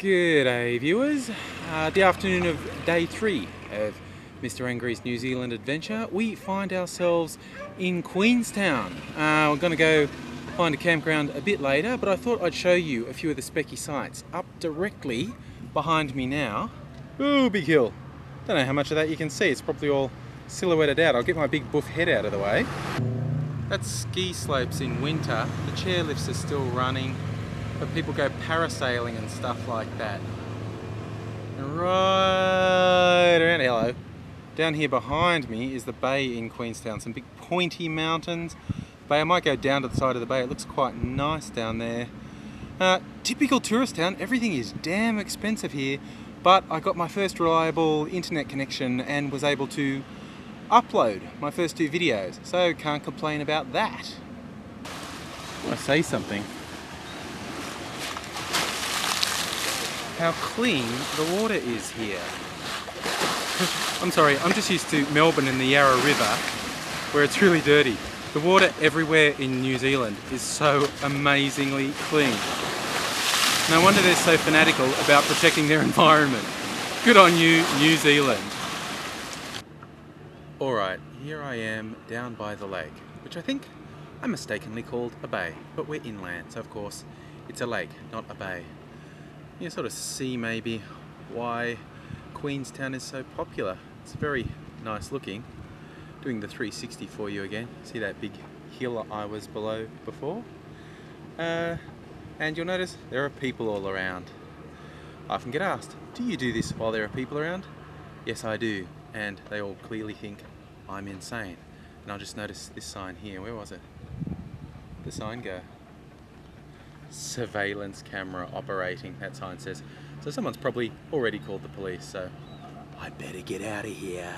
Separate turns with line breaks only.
G'day viewers, uh, the afternoon of day three of Mr Angry's New Zealand adventure. We find ourselves in Queenstown. Uh, we're going to go find a campground a bit later, but I thought I'd show you a few of the specky sites up directly behind me now. Ooh, big hill. Don't know how much of that you can see, it's probably all silhouetted out. I'll get my big buff head out of the way. That's ski slopes in winter. The chairlifts are still running but people go parasailing and stuff like that. Right around, hello. Down here behind me is the bay in Queenstown, some big pointy mountains. Bay, I might go down to the side of the bay, it looks quite nice down there. Uh, typical tourist town, everything is damn expensive here, but I got my first reliable internet connection and was able to upload my first two videos, so can't complain about that. I say something. How clean the water is here. I'm sorry, I'm just used to Melbourne and the Yarra River where it's really dirty. The water everywhere in New Zealand is so amazingly clean. No wonder they're so fanatical about protecting their environment. Good on you, New Zealand. Alright, here I am down by the lake, which I think I mistakenly called a bay, but we're inland, so of course it's a lake, not a bay you sort of see maybe why Queenstown is so popular. It's very nice looking. Doing the 360 for you again. See that big hill I was below before? Uh, and you'll notice there are people all around. I often get asked, do you do this while there are people around? Yes, I do. And they all clearly think I'm insane. And I'll just notice this sign here. Where was it? The sign go? Surveillance camera operating, that sign says. So someone's probably already called the police, so I better get out of here.